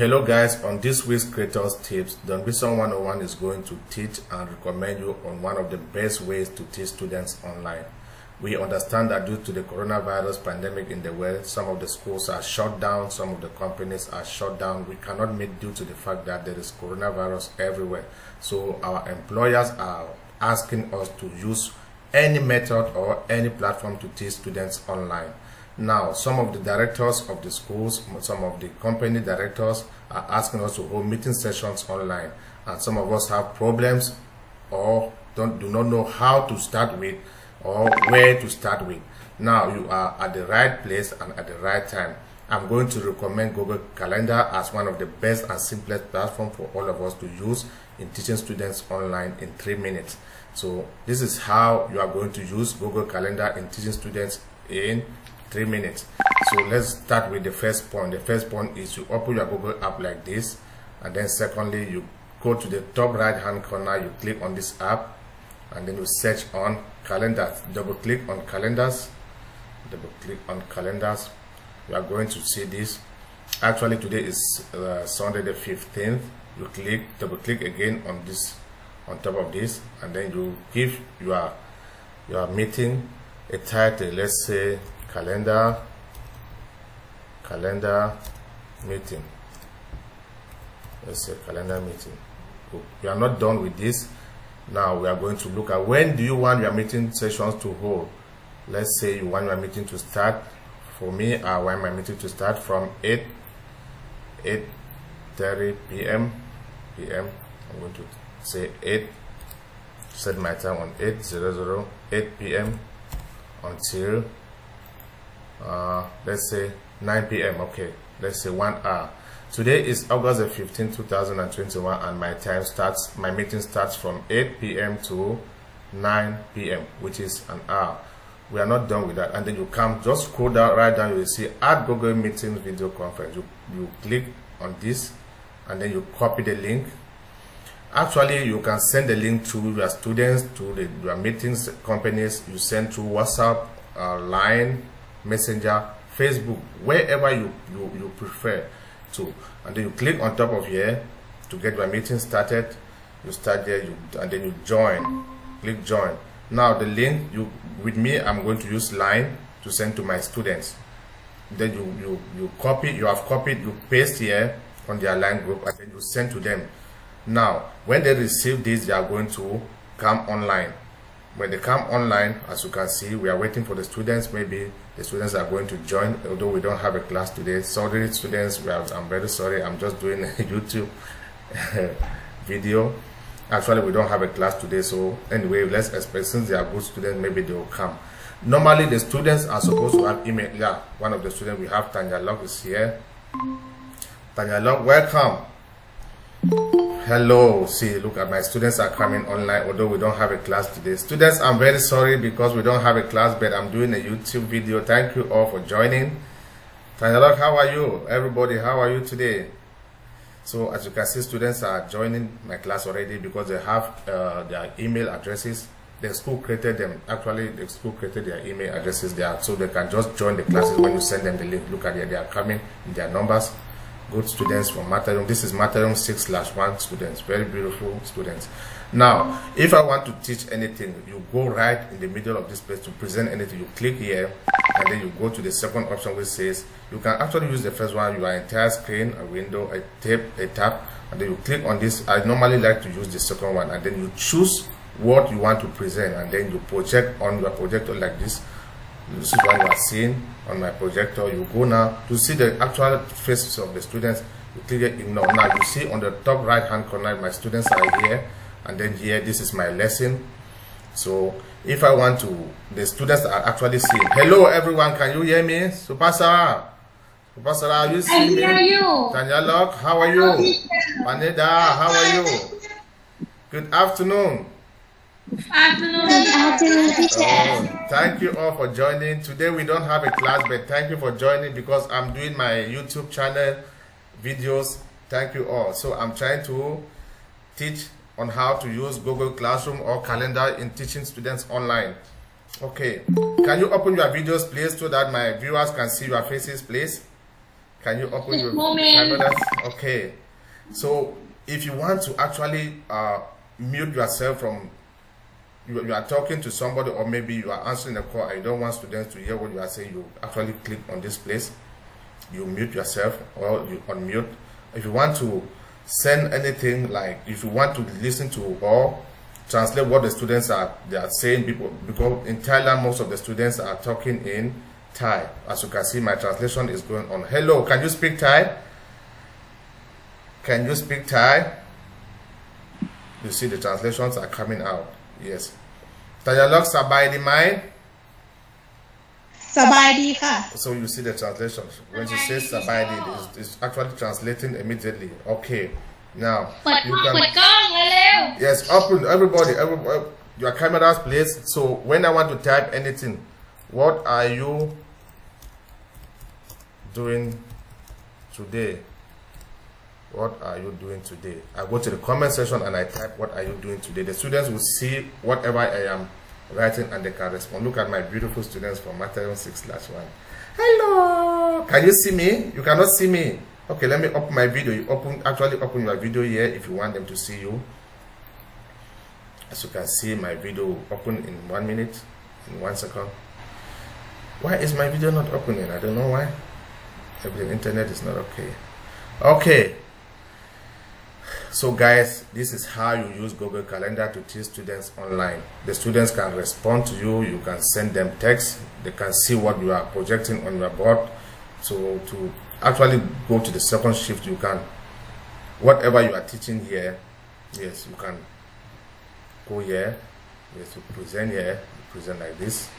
Hello guys, on this week's Creators Tips, Don Besong 101 is going to teach and recommend you on one of the best ways to teach students online. We understand that due to the coronavirus pandemic in the world, some of the schools are shut down, some of the companies are shut down. We cannot meet due to the fact that there is coronavirus everywhere. So our employers are asking us to use any method or any platform to teach students online. Now, some of the directors of the schools, some of the company directors are asking us to hold meeting sessions online. And some of us have problems or don't, do not know how to start with or where to start with. Now, you are at the right place and at the right time. I'm going to recommend Google Calendar as one of the best and simplest platform for all of us to use in teaching students online in three minutes. So this is how you are going to use Google Calendar in teaching students in three minutes. So let's start with the first point. The first point is you open your google app like this and then secondly you go to the top right hand corner you click on this app and then you search on calendars. Double click on calendars. Double click on calendars. You are going to see this. Actually today is uh, sunday the 15th you click double click again on this on top of this and then you give your your meeting a title. Let's say calendar. Calendar meeting. Let's say calendar meeting. We are not done with this. Now we are going to look at when do you want your meeting sessions to hold. Let's say you want your meeting to start. For me i want my meeting to start from 8 8 30 p.m p.m i'm going to say 8 set my time on 8 0 8 p.m until uh, let's say 9 p.m. Okay, let's say one hour. Today is August the 15, 2021, and my time starts, my meeting starts from 8 p.m. to 9 p.m., which is an hour. We are not done with that. And then you come, just scroll down, right down, you will see add Google Meeting video conference. You, you click on this, and then you copy the link. Actually, you can send the link to your students, to the, your meetings companies. You send to WhatsApp, uh, Line, messenger facebook wherever you, you you prefer to. And then you click on top of here to get my meeting started. You start there you and then you join. Click join. Now the link you with me i'm going to use line to send to my students. Then you you you copy you have copied you paste here on their line group and then you send to them. Now when they receive this they are going to come online when they come online as you can see we are waiting for the students. Maybe the students are going to join although we don't have a class today. Sorry students. We have, i'm very sorry. I'm just doing a youtube video. Actually we don't have a class today so anyway let's expect since they are good students maybe they will come. Normally the students are supposed to have email. Yeah one of the students we have tanya log is here. Tanya log welcome hello see look at my students are coming online although we don't have a class today. Students i'm very sorry because we don't have a class but i'm doing a youtube video. Thank you all for joining. Tanjalok, how are you? Everybody how are you today? So as you can see students are joining my class already because they have uh, their email addresses. The school created them. Actually the school created their email addresses. There so they can just join the classes when you send them the link. Look at it they are coming in their numbers good students from Matadum. This is Matadum 6 slash 1 students, very beautiful students. Now, if I want to teach anything, you go right in the middle of this place to present anything. You click here, and then you go to the second option which says, you can actually use the first one, your entire screen, a window, a tab, a tab, and then you click on this. I normally like to use the second one, and then you choose what you want to present, and then you project on your projector like this this is what you are seeing on my projector you go now to see the actual faces of the students you click ignore. Now you see on the top right hand corner my students are here and then here this is my lesson. So if i want to the students are actually seeing. Hello everyone can you hear me? Supasa supasa are you seeing me? Tanya Lok, how are you? Paneda how are you? Good afternoon afternoon. afternoon, teacher. Oh, thank you all for joining. Today we don't have a class, but thank you for joining because I'm doing my YouTube channel videos. Thank you all. So I'm trying to teach on how to use Google Classroom or Calendar in teaching students online. Okay, can you open your videos please so that my viewers can see your faces please? Can you open your Moment. cameras? Okay. So if you want to actually uh, mute yourself from you, you are talking to somebody or maybe you are answering a call and you don't want students to hear what you are saying, you actually click on this place. You mute yourself or you unmute. If you want to send anything like if you want to listen to or translate what the students are they are saying people because in Thailand most of the students are talking in Thai. As you can see my translation is going on. Hello can you speak Thai? Can you speak Thai? You see the translations are coming out yes แต่อย่าลอกสบายดีไหม สบายดีค่ะ So you see the translation. When she says Sabaidi, it's, it's actually translating immediately. Okay. Now เปิด you เปิด can กล้องเร็ว yes open everybody every, your cameras please. So when I want to type anything, what are you doing today? What are you doing today? I go to the comment section and I type what are you doing today. The students will see whatever I am writing and they can respond. Look at my beautiful students from Matthew 6 slash 1. Hello! Can you see me? You cannot see me. Okay, let me open my video. You open actually open your video here if you want them to see you. As you can see, my video open in one minute, in one second. Why is my video not opening? I don't know why. Maybe the internet is not okay. Okay. So guys, this is how you use Google Calendar to teach students online. The students can respond to you, you can send them text, they can see what you are projecting on your board. So to actually go to the second shift, you can, whatever you are teaching here, yes, you can go here, yes, you present here, you present like this,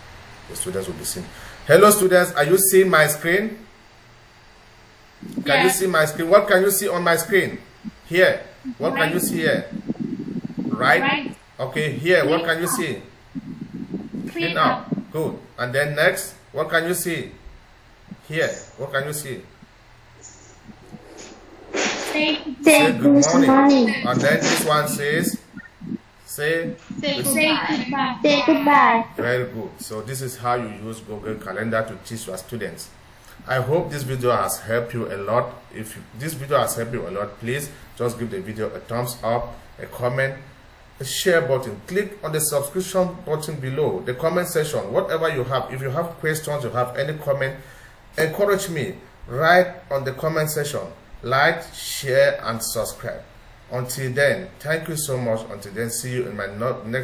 the students will be seen. Hello students, are you seeing my screen? Can you see my screen? What can you see on my screen? Here. What can you see here? Right? Right. Okay, here. What can you see? Clean up. Good. And then next, what can you see? Here. What can you see? Say Say good morning. And then this one says, say say say goodbye goodbye. say goodbye Very good. So this is how you use Google Calendar to teach your students. I hope this video has helped you a lot. If this video has helped you a lot, please just give the video a thumbs up, a comment, a share button. Click on the subscription button below, the comment section, whatever you have. If you have questions, you have any comment, encourage me. Write on the comment section. Like, share, and subscribe. Until then, thank you so much. Until then, see you in my next